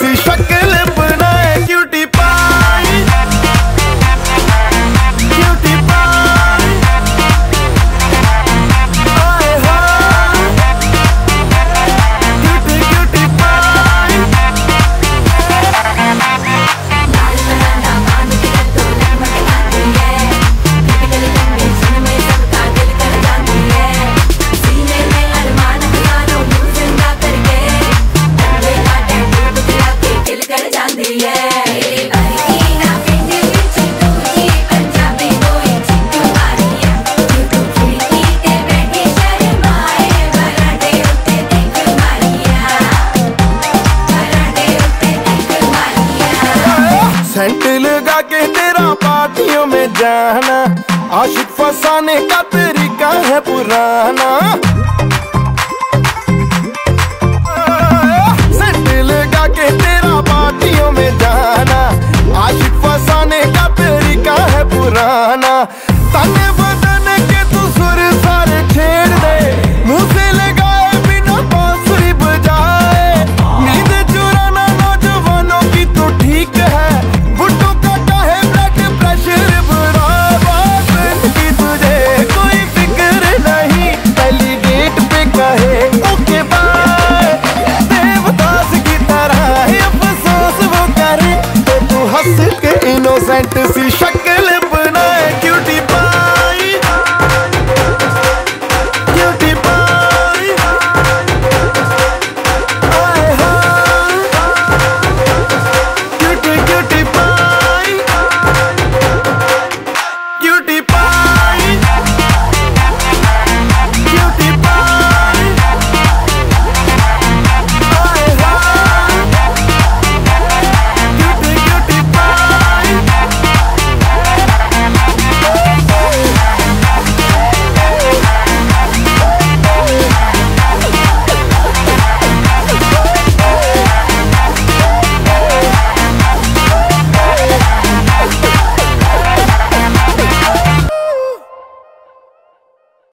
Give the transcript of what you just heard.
सी शक्ल बना जाना। आशिक फसाने का तरीका है पुराना। सेट लगा के तेरा पार्टियों में जाना। फसाने का पुराना। तने fantasy. shock.